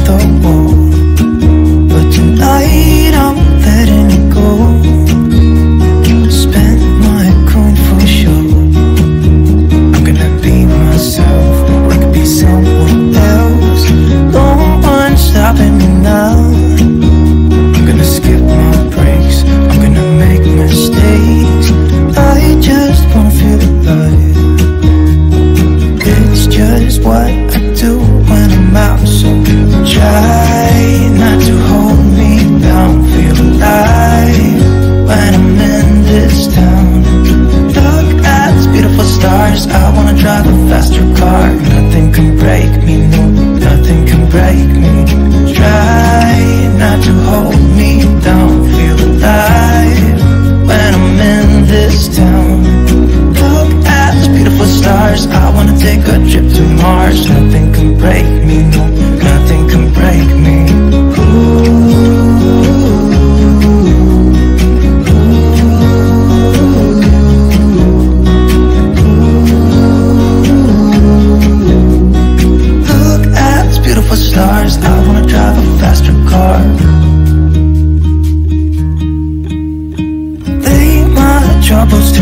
corazón. me. troubles to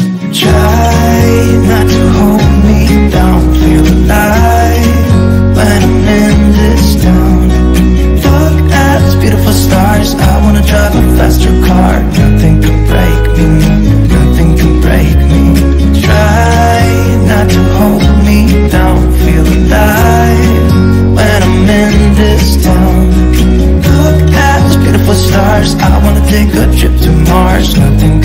To Mars Nothing